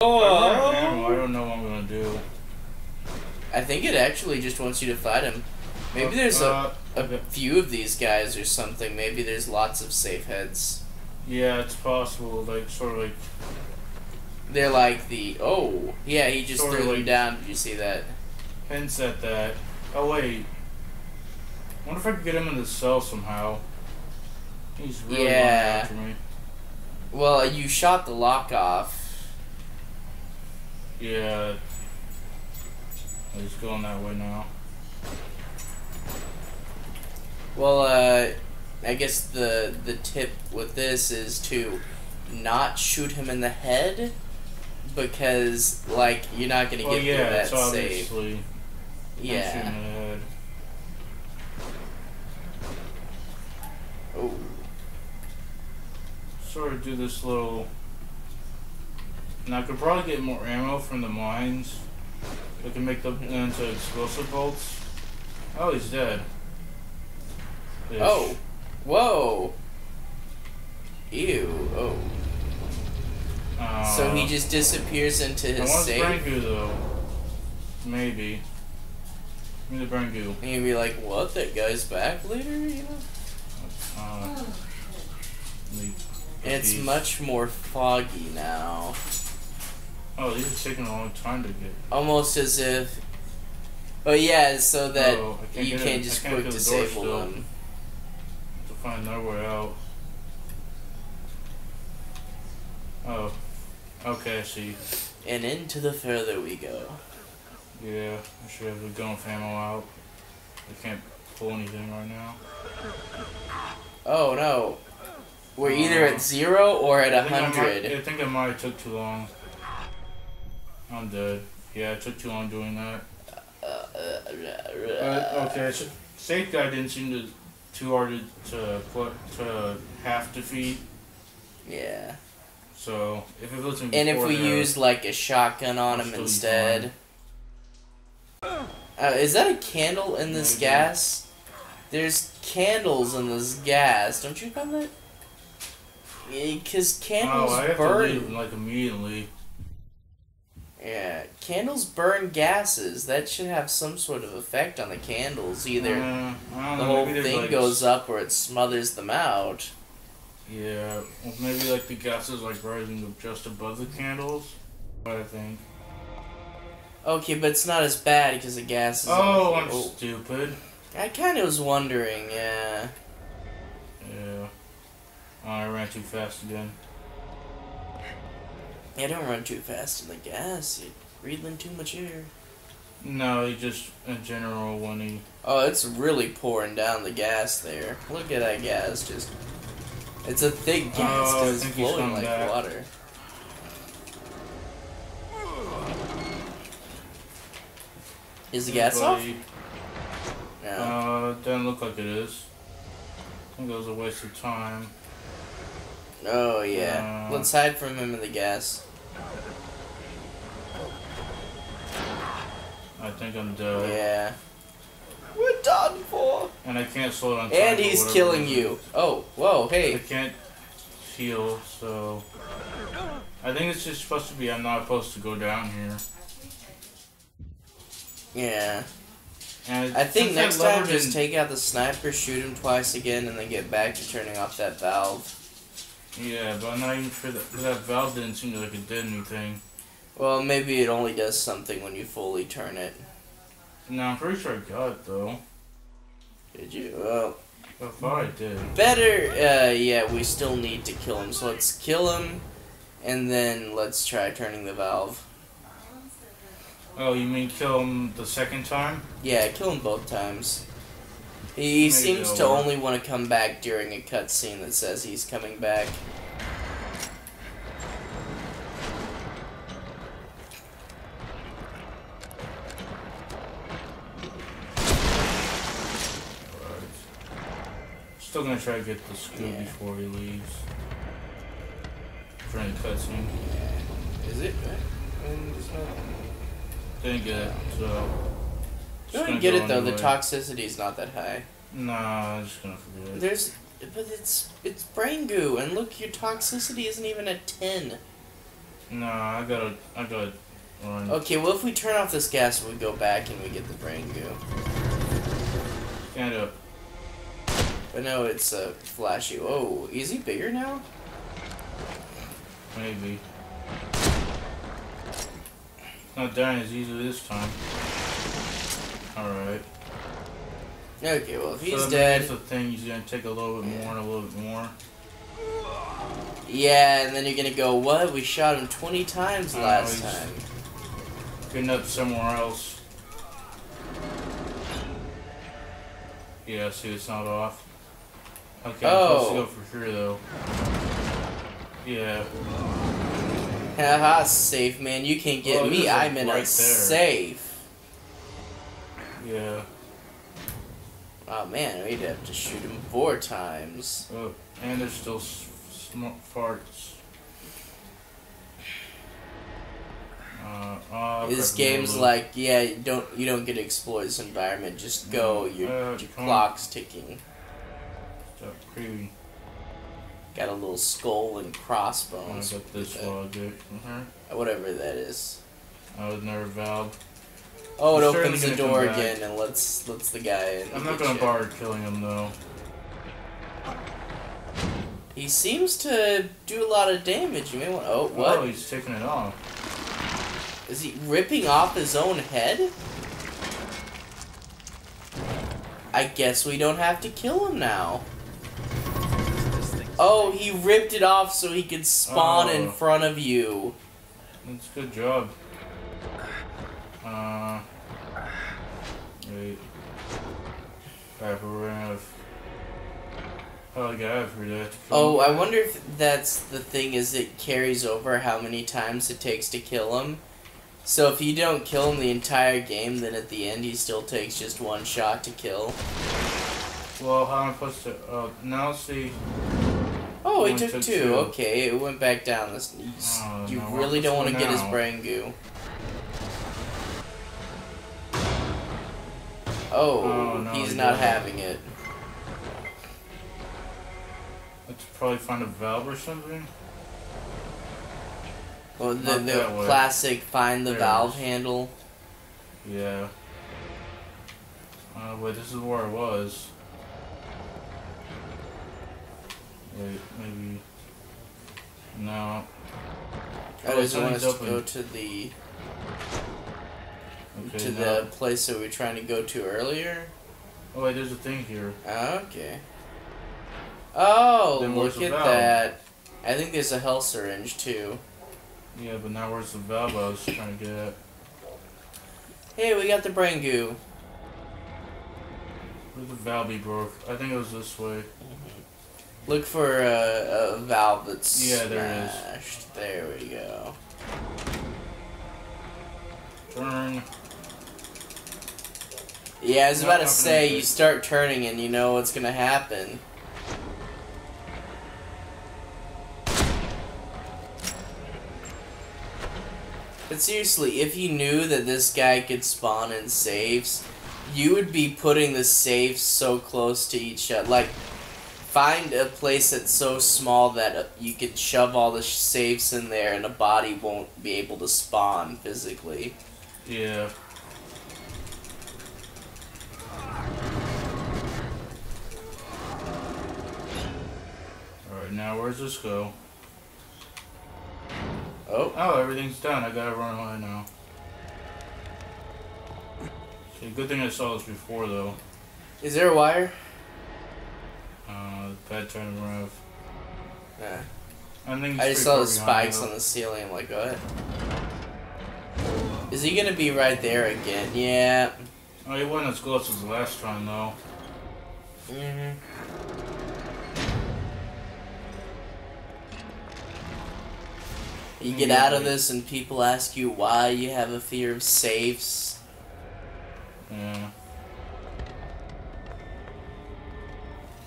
Oh! I don't know what I'm gonna do. I think it actually just wants you to fight him. Maybe there's Uh, a, a few of these guys or something. Maybe there's lots of safe heads. Yeah, it's possible. Like sort of like They're like the oh yeah he just Sorta threw them like- down. Did you see that? hints at that. Oh wait. wonder if I could get him in the cell somehow. He's really going Yeah. after me. Well, you shot the lock off. Yeah. He's going that way now. Well, uh, I guess the the tip with this is to not shoot him in the head because like you're not gonna Well, get yeah, through that it's save. Yeah. Oh. Sort of do this little. And I could probably get more ammo from the mines. We can make them into explosive bolts. Oh, he's dead. Ish. Oh. Whoa. Ew. Oh. Uh, So he just disappears into I his want safe. brain goo though. Maybe. Give me the brain goo. And you'd be like, what? That guy's back later? You know? Uh, leak. It's much more foggy now. Oh, these are taking a long time to get. Almost as if. Oh yeah, so that Oh, can't you can't it. just can't quick get the disable them. to find another way out. Oh. Okay, I see. And into the further we go. Yeah, I should have the gun ammo out. I can't pull anything right now. Oh no. We're either Uh, at zero or at a think I hundred. I think I might have took too long. I'm dead. Yeah, it took too long doing that. Uh, okay, so safe guy didn't seem to too hard to, to put to half defeat. Yeah. So if it wasn't And if we there- use like a shotgun on him instead. Uh, is that a candle in this Maybe. gas? There's candles in this gas. Don't you find that? Because candles oh, I have burn. to leave like immediately. Yeah, candles burn gases. That should have some sort of effect on the candles. Either Uh, the whole thing like, goes up or it smothers them out. Yeah, well, maybe like the gases like rising up just above the candles. I think. Okay, but it's not as bad because the gas is. Oh, I'm oh. stupid. I kind of was wondering. Yeah. Yeah. Oh, I ran too fast again. Yeah, don't run too fast in the gas. You're breathing too much air. No, he just in general when he. Oh, it's really pouring down the gas there. Look at that gas. Just. It's a thick gas Oh, it's flowing like back. water. Is the gas off? Buddy, No. Uh, doesn't look like it is. I think it was a waste of time. Oh yeah. Uh, Let's hide from him in the gas. I think I'm dead. Yeah. We're done for. And I can't slow down. And he's killing reason. you. Oh, whoa, hey. I can't heal, so. I think it's just supposed to be I'm not supposed to go down here. Yeah. And I think next time just take out the sniper, shoot him twice again, and then get back to turning off that valve. Yeah, but I'm not even sure that that valve didn't seem like it did anything. Well, maybe it only does something when you fully turn it. No, I'm pretty sure I got it though. Did you? Well, I thought I did. better. Uh, yeah, we still need to kill him. So let's kill him, and then let's try turning the valve. Oh, you mean kill him the second time? Yeah, kill him both times. He Maybe seems to work. only want to come back during a cutscene that says he's coming back. Still gonna try to get the screw Yeah. before he leaves. Trying to cutscene. Is it? It's not- Didn't get it, so. Just gonna get go it though. The toxicity is not that high. Nah, I'm just gonna forget it. There's, but it's it's brain goo, and look, your toxicity isn't even a ten. No, I gotta, I gotta run. Okay, well if we turn off this gas, we go back and we get the brain goo. Stand up. But no, it's uh, flashy. Oh, is he bigger now? Maybe. Not dying as easily this time. Alright. Okay, well if he's so dead, the thing, he's gonna take a little bit more and a little bit more. yeah, and then you're gonna go, what? We shot him 20 times Oh, last he's- time. Getting up somewhere else. Yeah, see, it's not off. Okay, I'm supposed to Oh. go for sure though. Yeah. Haha, safe man, you can't get Oh, me. I'm in like, a there. safe. Yeah. Oh man, we'd have to shoot him four times. Oh, and there's still farts. Uh, oh, This game's like, yeah, you don't you don't get to explore this environment. Just go. Your, uh, your clock's ticking. Stop creeping. Got a little skull and I crossbones. got this logic. Uh-huh. Whatever that is. I was never valve. Oh, it I'm opens the door again and lets lets the guy in. I'm not gonna you. bother killing him though. He seems to do a lot of damage. You may want. Oh, what? Oh, he's taking it off. Is he ripping off his own head? I guess we don't have to kill him now. Oh, he ripped it off so he could spawn in Oh. front of you. That's a good job. Uh. Wait. Crap, we're running out of. Oh, that. Oh, I wonder if that's the thing is it carries over how many times it takes to kill him. So if you don't kill him the entire game, then at the end he still takes just one shot to kill. Well, how am I supposed to? Oh, now see. Oh, he took took two. two. Okay, it went back down. This you, Oh, you no, really don't want to get his brain goo. Oh, Oh, no, he's not having it. Let's probably find a valve or something. Well, the, the classic find the There valve handle. Yeah. Uh, wait, this is where I was. Wait, maybe. No. I just want us to go to the Okay, to the place that we were trying to go to earlier. Oh wait, there's a thing here. Okay. Oh, Then look at valve? that. I think there's a health syringe too. Yeah, but now where's the valve I was trying to get at? Hey, we got the brain goo. Where's the valve be broke? I think it was this way. Mm-hmm. Look for a, a valve that's Yeah, there it is. smashed. There we go. Turn. Yeah, I was about to say, you start turning and you know what's gonna happen. But seriously, if you knew that this guy could spawn in safes, you would be putting the safes so close to each other. Like, find a place that's so small that uh, you could shove all the safes in there and a body won't be able to spawn physically. Yeah. Now where's this go? Oh, Oh, everything's done. I gotta run away now. Okay, good thing I saw this before though. is there a wire? Uh, bad to rev. Nah. I think I just saw the spikes on the ceiling. I'm like, what? Is he gonna be right there again? Yeah. Oh, he wasn't as close as the last time though. hmm You get out of this and people ask you why you have a fear of safes. Yeah.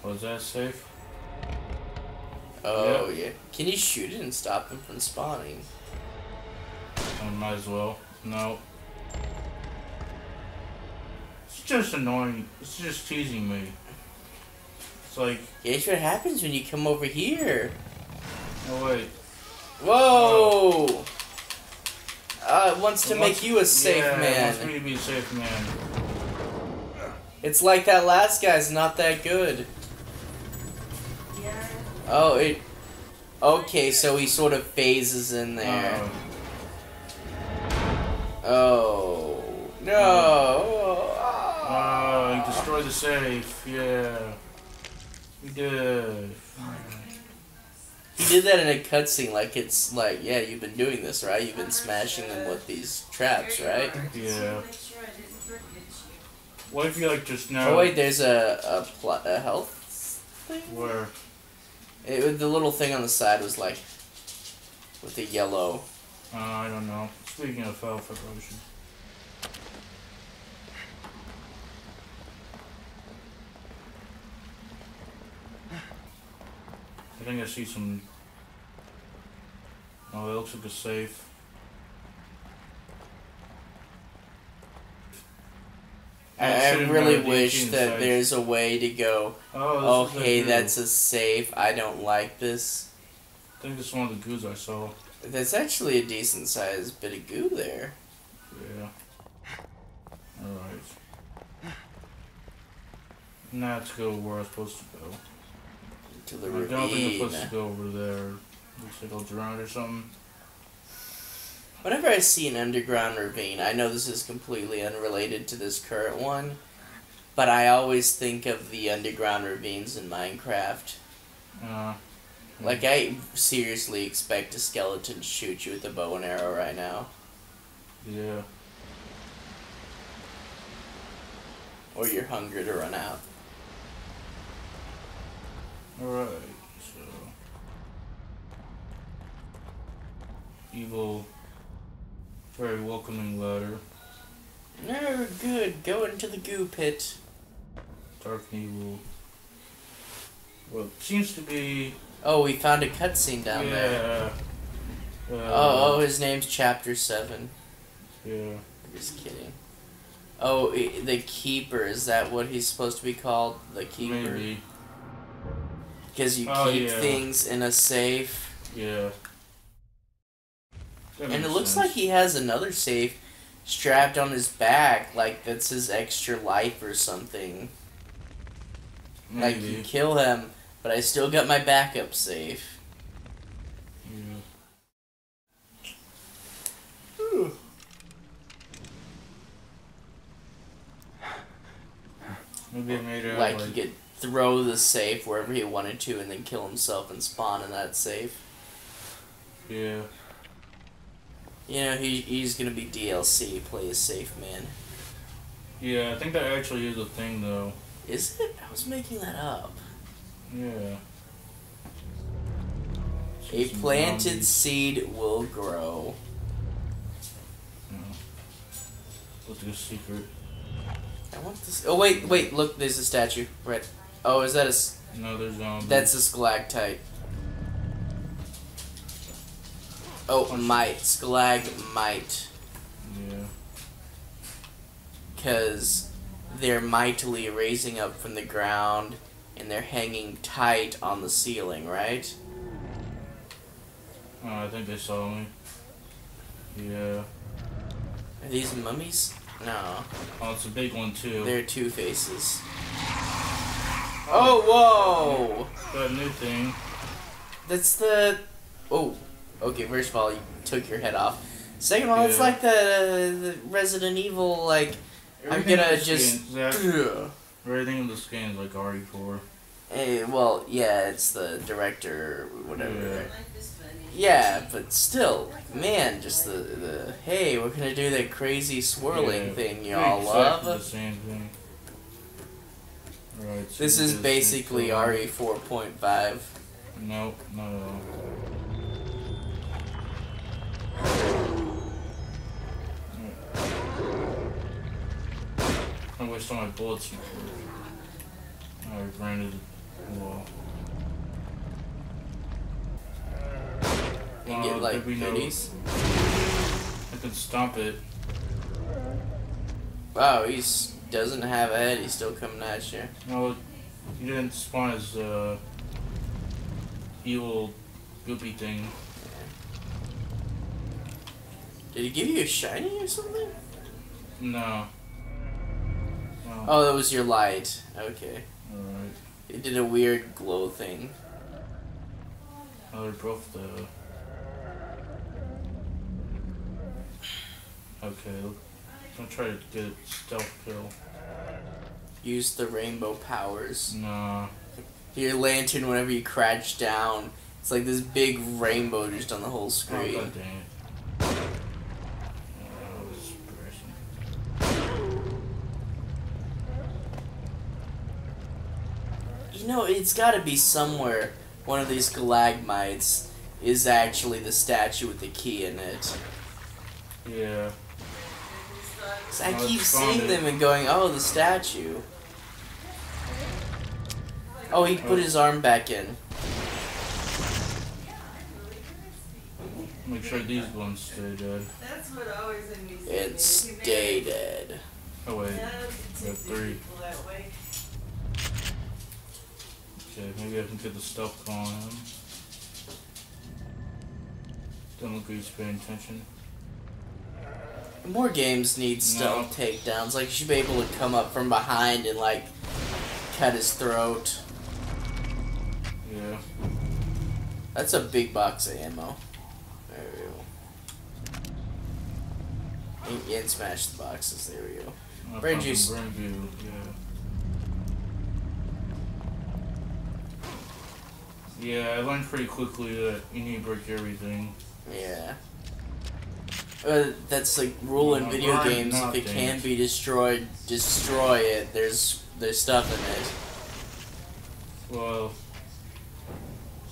Was that safe? Oh yeah. Can you shoot it and stop them from spawning? I might as well. No. It's just annoying. It's just teasing me. It's like, Guess what happens when you come over here? oh wait. Whoa! Uh, it wants to It make wants- you a safe yeah, It wants man. me to be a safe man. It's like that last guy's not that good. Yeah. Oh, it. Okay, so he sort of phases in there. Oh, Oh. No. oh, he destroyed the safe. Yeah. He did. Did that in a cutscene, like it's like, yeah, you've been doing this, right? You've been smashing them with these traps, right? Yeah. What if you like just now? Oh wait, there's a a, pl- a health thing. Where? It, the little thing on the side was like with the yellow. Uh, I don't know. Speaking of health, I probably should. I think I see some. Oh, it looks like a safe. I, I really wish that there's a way to go. Oh, goo. that's a safe. I don't like this. I think it's one of the goos I saw. That's actually a decent sized bit of goo there. Yeah. Alright. Now let's go where I'm supposed to go. To the I don't think I'm supposed to go over there. I'll drown or something. Whenever I see an underground ravine, I know this is completely unrelated to this current one, but I always think of the underground ravines in Minecraft. Uh, Like, I seriously expect a skeleton to shoot you with a bow and arrow right now. yeah. Or your hunger to run out. Alright, so. Evil. Very welcoming ladder. No, good. Go into the goo pit. Dark evil. Well, it seems to be. Oh, we found a cutscene down yeah. there. Uh, Oh, oh, his name's Chapter 7. Yeah. I'm just kidding. Oh, the Keeper. Is that what he's supposed to be called? The Keeper? Maybe. Because you Oh, keep yeah. things in a safe. Yeah. And it looks sense. like he has another safe strapped on his back, like that's his extra life or something. Like you kill him, but I still got my backup safe. Yeah. Maybe Like like, he could throw the safe wherever he wanted to and then kill himself and spawn in that safe. yeah. You know, he, he's gonna be DLC, play a safe man. Yeah, I think that actually is a thing though. Is it? I was making that up. Yeah. A planted zombies. seed will grow. What's the secret? I want this. Oh wait, wait! Look, there's a statue. Right. Oh, is that a? No, there's zombies. That's a stalactite. Oh, might stalagmite, Yeah. because they're mightily raising up from the ground, and they're hanging tight on the ceiling, right? Oh, I think they saw me. Yeah. Are these mummies? No, Oh, it's a big one too. they're two faces. Oh, whoa! That new thing. That's the. Oh, okay. First of all, you took your head off. Second of all, it's like the, the Resident Evil. Like I'm gonna just. skin- that- Ugh. everything in the skin is like RE4. Eh, well, yeah, it's the director, or whatever. Yeah. Life is funny. Yeah, but still, man, just the the hey, we're gonna do that crazy swirling Yeah. thing y'all exactly love. The same thing. Right. so This is basically RE four point five. Nope, not at all. I waste all my bullets. I ran into the wall. You Uh, get like no- I can stomp it. Wow, he doesn't have a head. He's still coming at you. No, he didn't spawn his uh, evil goopy thing. Did he give you a shiny or something? No. No. Oh, that was your light. Okay. Alright. It did a weird glow thing. Oh, they're both the. Okay, don't try to get a stealth kill. Use the rainbow powers. Nah. Your lantern, whenever you crouch down, it's like this big rainbow just on the whole Oh, screen. God dang it. Oh, this is embarrassing. You know, it's got to be somewhere one of these galagmites is actually the statue with the key in it. Yeah. 'Cause I keep it's seeing them and going, oh, the statue. Oh, he put Oh. his arm back in. Make sure these ones stay dead. That's what always made me say It that. stay dead. Oh, wait. Yeah, We have three. People that way. Okay, maybe I can get the kill on him. Don't look like he's paying attention. More games need stealth takedowns. Like, you should be able to come up from behind and, like, cut his throat. Yeah. That's a big box of ammo. There we go. And, and smash the boxes. There we go. Brain found juice. Brain view, yeah. Yeah, I learned pretty quickly that you need to break everything. Yeah. Uh, that's like rule in No, video games. If it can be destroyed, destroy it. There's there's stuff in it. Well,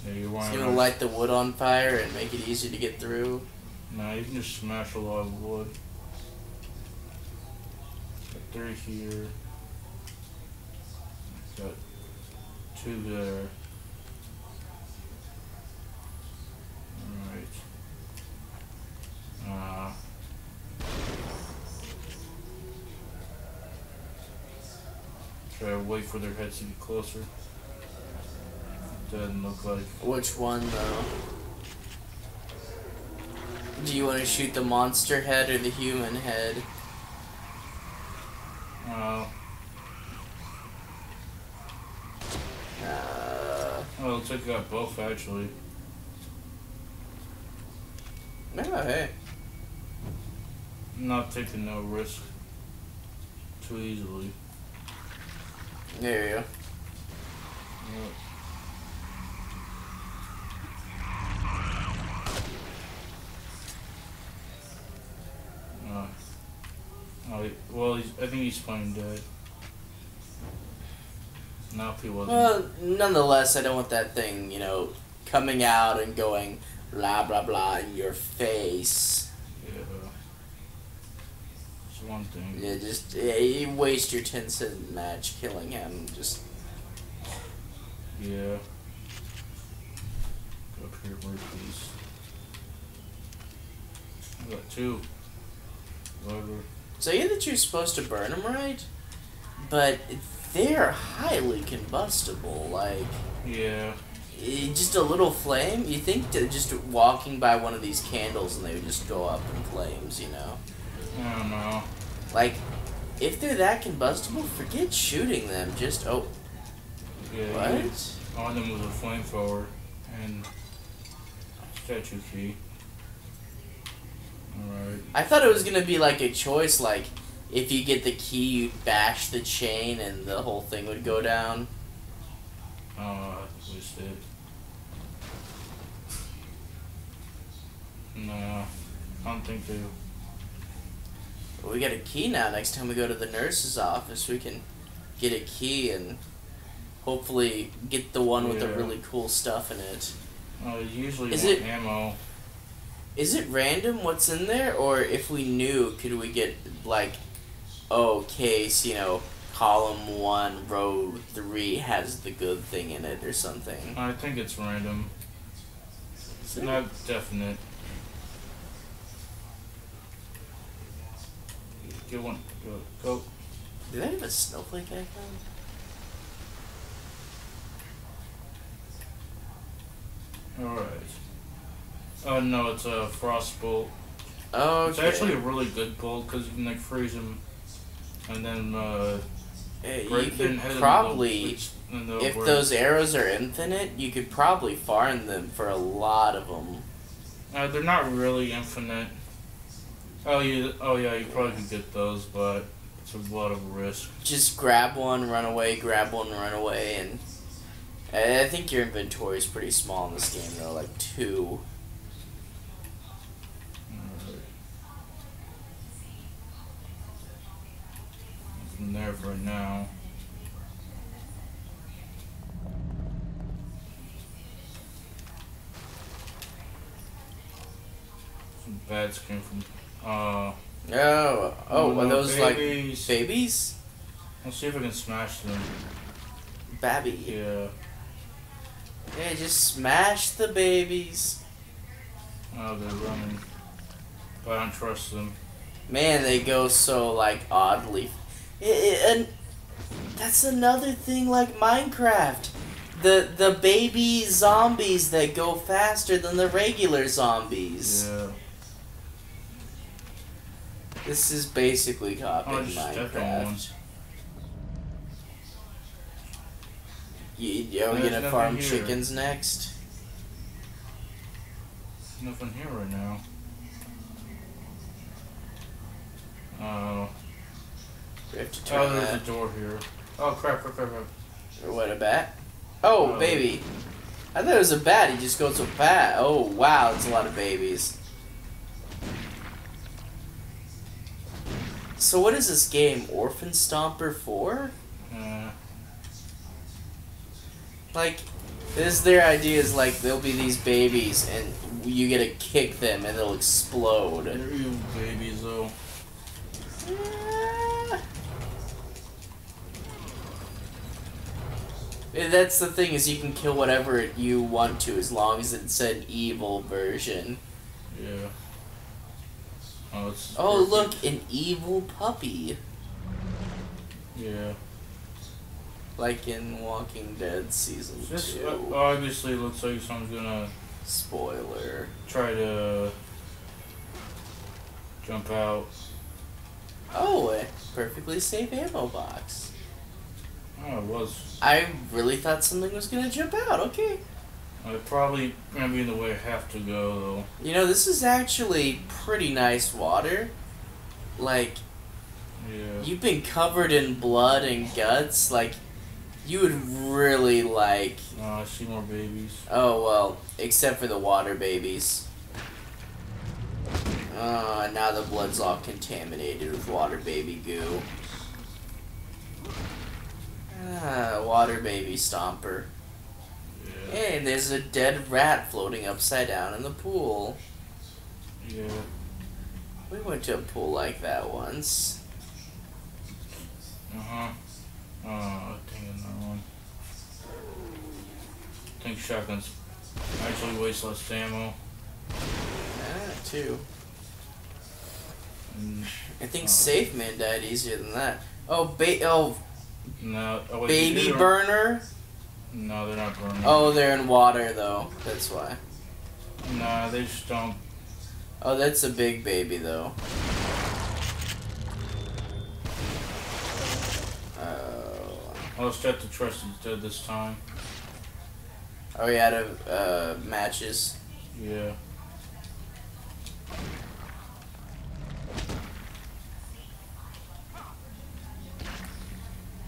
yeah, you want It's gonna light the wood on fire and make it easy to get through. Nah, you can just smash a lot of wood. Got three here. Got two there. Alright. Uh, try to wait for their heads to get closer. Doesn't look like. Which one though? Do you want to shoot the monster head or the human head? Uh, Uh, oh, looks like I got both actually. no, hey. Not taking no risk too easily. Yeah. you go. Yep. Uh, oh, well, he's, I think he's playing dead. If he wasn't. Well, nonetheless, I don't want that thing, you know, coming out and going blah blah blah in your face. Yeah. One thing. Yeah, just yeah, you waste your ten cent match killing him. Just Yeah. Go up here, where's these? I got two. Whatever. so yeah, that you're supposed to burn them, right? But they're highly combustible. Like Yeah. just a little flame. You think just walking by one of these candles and they would just go up in flames, you know? I don't know. Like if they're that combustible, forget shooting them. Just oh Yeah. what? On them was a flamethrower and statue key. Alright. I thought it was gonna be like a choice, like if you get the key, you bash the chain, and the whole thing would go down. Oh, I. No, I don't think they. We got a key now. Next time we go to the nurse's office, we can get a key and hopefully get the one with the really cool stuff in it. Oh, usually Is it- ammo. Is it random what's in there, or if we knew, could we get like, oh, case you know, column one, row three has the good thing in it or something? I think it's random. It's not definite. Get one. Go. Go. Do they have a snowflake icon? Alright. Oh no, it's a frost bolt. Oh, It's actually a really good bolt because you can like freeze them, and then uh, you break then could hit 'em and probably, if those arrows are infinite, you could probably farm them for a lot of them. Uh, they're not really infinite. Oh yeah, oh yeah, you probably could get those, but it's a lot of risk. Just grab one, run away, grab one, run away, and I think your inventory is pretty small in this game though, like two. From there for now. Some bats came from. Uh, Oh, oh, are those like babies. babies? Let's see if I can smash them. Babby. Yeah. Yeah, just smash the babies. Oh, they're running. But I don't trust them. Man, they go so like oddly. I- I- and that's another thing like Minecraft. The the baby zombies that go faster than the regular zombies. Yeah. This is basically copying Oh, just step on one. Minecraft. You, are we gonna farm here. chickens next? Nothing here right now. Oh. We have to turn Oh, there's that. a door here. Oh crap! Crap! Crap! crap. Or what, a bat? Oh, Oh. baby. I thought it was a bat. He just goes so fat. Oh, wow. it's a lot of babies. So what is this game? Orphan Stomper 4? Uh, Like, this their idea is like there'll be these babies and you get to kick them and they'll explode. they're evil babies though. Yeah, That's the thing is you can kill whatever you want to as long as it's an evil version. Yeah. Oh. Oh look, an evil puppy, Yeah. like in Walking Dead season two. uh, obviously looks like someone's gonna Spoiler. try to jump out. Oh, a perfectly safe ammo box. Oh, it was. I really thought something was gonna jump out. Okay. Uh, probably gonna be in the way I have to go though. You know, this is actually pretty nice water. Like, Yeah. you've been covered in blood and guts. Like, you would really like. Oh, I see more babies. Oh, well, except for the water babies. Uh, now the blood's all contaminated with water baby goo. Ah, water baby stomper. Hey, there's a dead rat floating upside down in the pool. Yeah. We went to a pool like that once. Uh huh. Oh, I think another one. I think shotguns actually waste less ammo. Ah. And I think Oh. Safe Man died easier than that. Oh, ba- oh, no, oh, wait, baby burner. No, they're not burning. Oh, they're in water though. That's why. Nah, they just don't. Oh, that's a big baby though. Oh, I'll just have to trust dead this time. are we out of uh, matches? Yeah.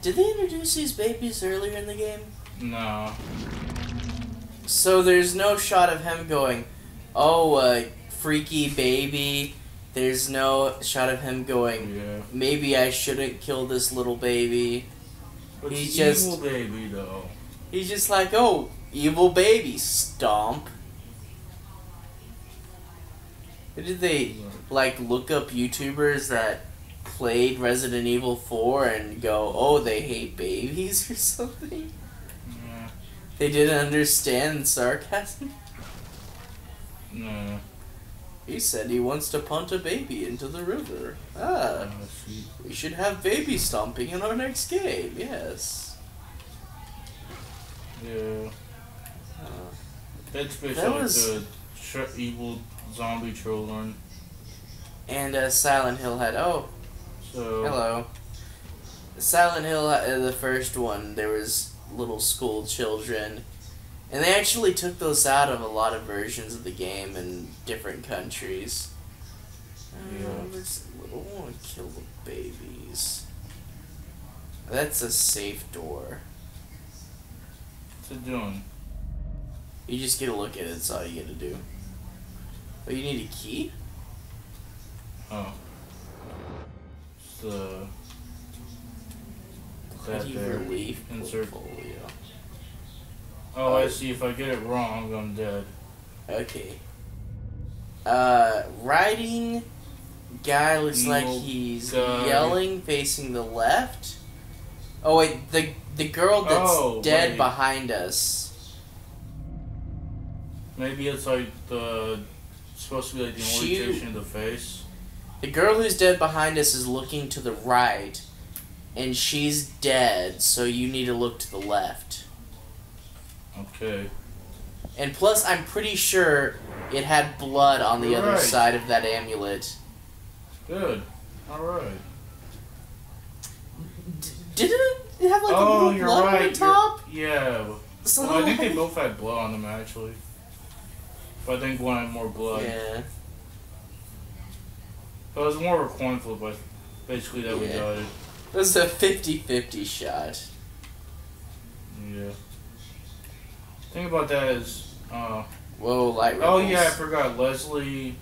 Did they introduce these babies earlier in the game? No. So there's no shot of him going, "Oh, uh, freaky baby." There's no shot of him going, Yeah. "Maybe I shouldn't kill this little baby." But He it's just- evil baby though. He's just like, "Oh, evil baby, stomp." Did they like look up YouTubers that played Resident Evil 4 and go, "Oh, they hate babies" or something? They didn't understand sarcasm. No. He said he wants to punt a baby into the river. Ah, I we should have baby stomping in our next game. Yes. Yeah. Uh, That's basically That like was- the evil zombie children. And uh, Silent Hill had oh So hello. Silent Hill, uh, the first one, there was little school children, and they actually took those out of a lot of versions of the game in different countries. Yeah. Oh, this little to kill the babies. That's a safe door. what's it doing? You just get a look at it. That's all you get to do. Oh, you need a key? Oh. It's uh, the that Petty there. relief Insert. portfolio. Oh, I see. If I get it wrong, I'm dead. Okay. Uh, riding guy looks like he's guy. yelling, facing the left. Oh wait, the the girl that's Oh, dead wait. behind us. Maybe it's like the supposed to be like the She- orientation of the face. The girl who's dead behind us is looking to the right, and she's dead. So you need to look to the left. Okay. And plus, I'm pretty sure it had blood on the other Right. side of that amulet. Good. All right. D- did it have like a oh, little blood right. on the top? You're, yeah. So Well, I think they both had blood on them actually. But I think one had more blood. Yeah. But it was more of a coin flip, but basically that we Yeah. got it. It was a 50-50 shot. Yeah. Thing about that is, uh, Whoa, light oh yeah, I forgot. Leslie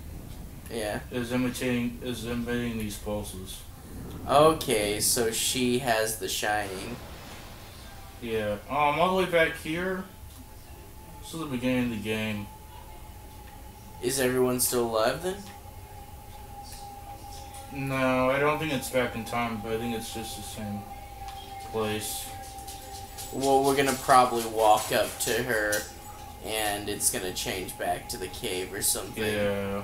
Yeah. is imitating is emitting these pulses. Okay, so she has the shining. Yeah. Um, all the way back here. This is the beginning of the game. Is everyone still alive then? No, I don't think it's back in time, but I think it's just the same place. Well, we're gonna probably walk up to her, and it's gonna change back to the cave or something. Yeah.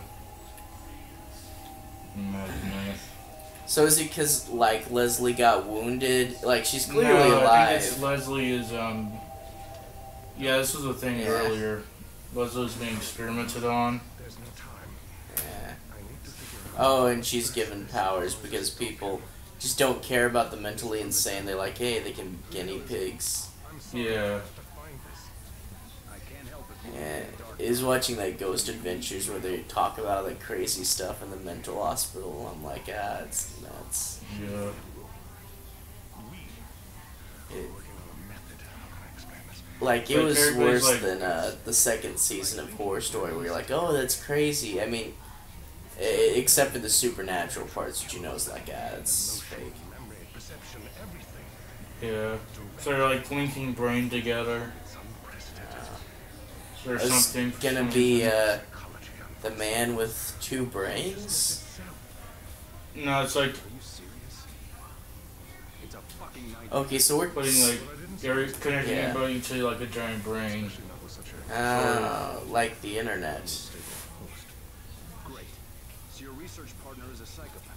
So is it because like Leslie got wounded? Like she's clearly no, alive. Leslie is um. Yeah, this was a thing Yeah. earlier. Leslie's being experimented on. There's no time. Yeah. I need to figure Oh, and she's given powers because people just don't care about the mentally insane. They're like, hey, they can guinea pigs. Yeah. I have to find this. I can't help it. Yeah, is watching like Ghost Adventures where they talk about like crazy stuff in the mental hospital. I'm like, ah, it's nuts. Yeah. It, Working on a method. How can I explain this? like it Like, was worse like- than uh, the second season of Horror Story, where you're like, oh, that's crazy. I mean, except for the supernatural parts, which you know is like, ah, it's fake. Memory, perception, everything. Yeah. So they're like linking brain together. Unprecedented. There's something. gonna be uh, the man with two brains. No, it's like Are you serious? It's a fucking nightmare. Okay, so we're putting like But I didn't they're connecting Yeah. everybody to like a giant brain. Especially not with such a uh, like the internet. stable host. Great. So your research partner is a psychopath.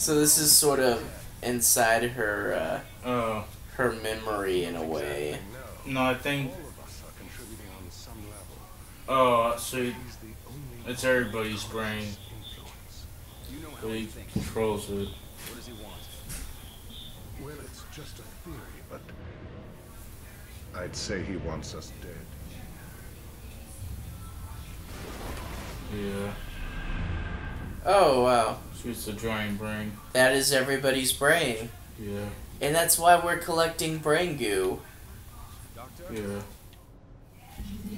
So this is sort of inside her uh, Oh. her memory in a way. No. No, I think. All of us are contributing on some level. Oh, so He's the only it's everybody's brain, influence. You know how but he he controls it. What does he want? Well, it's just a theory, but I'd say he wants us dead. Yeah. Oh wow, Shoots the giant brain. that is everybody's brain, Yeah. and that's why we're collecting brain goo. Doctor? Yeah.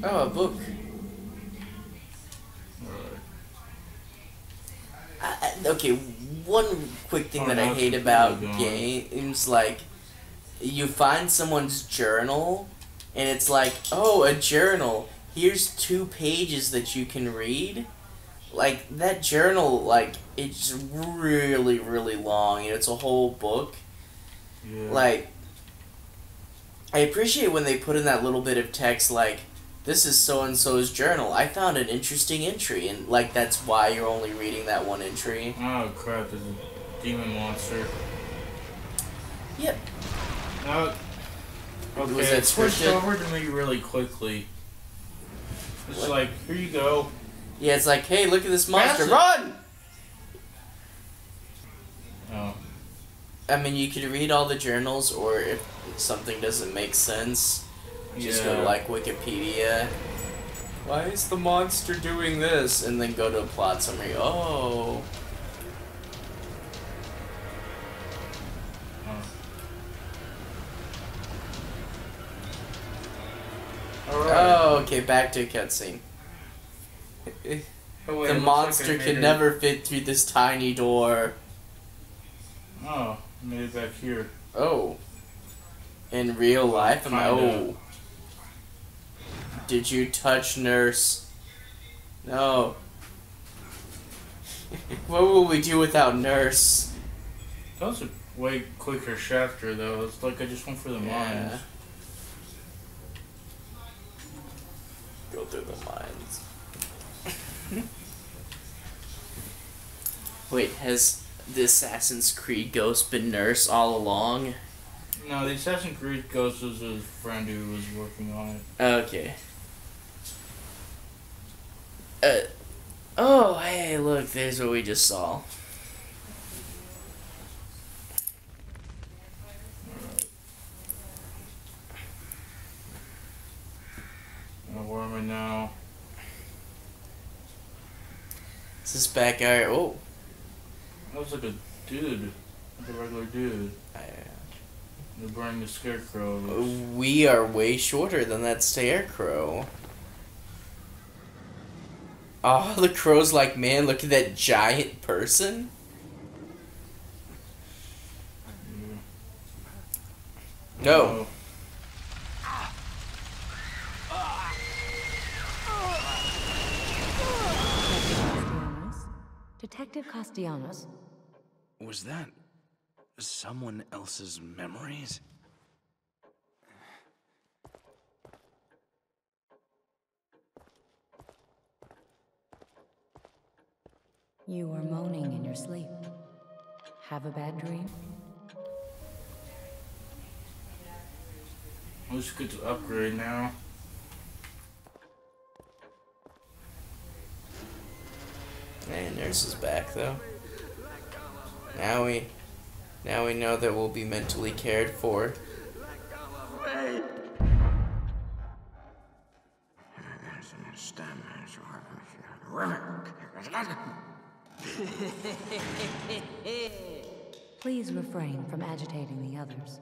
Oh, a book. Alright. I, I- okay, one quick thing Oh, that I hate about games, like, you find someone's journal, and it's like, oh, a journal. Here's two pages that you can read. Like, that journal, like, it's really, really long, and it's a whole book. Yeah. Like, I appreciate when they put in that little bit of text, like, this is so and so's journal. I found an interesting entry, and, like, that's why you're only reading that one entry. Oh crap! There's a demon monster. Yep. Oh, no. Okay, Was that it switched over to me really quickly. It's What? like, here you go. Yeah, it's like, hey, look at this monster, run! Oh. I mean, you could read all the journals, or if something doesn't make sense, just yeah. go to like Wikipedia. Why is the monster doing this? And then go to a plot summary. Oh. Oh, okay, back to cutscene. Oh, wait, the like I monster could it- never fit through this tiny door. Oh, made it back here. Oh. In real life? Am I, oh. Did you touch nurse? No. what will we do without nurse? That was a way quicker chapter though. It's like I just went for the Yeah. mines. Go through the mines. Wait, has the Assassin's Creed ghost been nurse all along? No, the Assassin's Creed Ghost was his friend who was working on it. Okay. Uh, oh, hey, look, there's what we just saw. Where am I now? Is back backyard? Oh, That was like a dude. Like a regular dude. I, uh, They're burning the scarecrow. we are way shorter than that scarecrow. Oh, the crow's like, man, look at that giant person. No. Oh. Detective Castellanos? Was that someone else's memories? You were moaning in your sleep. Have a bad dream? I wish we could upgrade now. And nurse is back though. Now we, now we know that we'll be mentally cared for. Please refrain from agitating the others.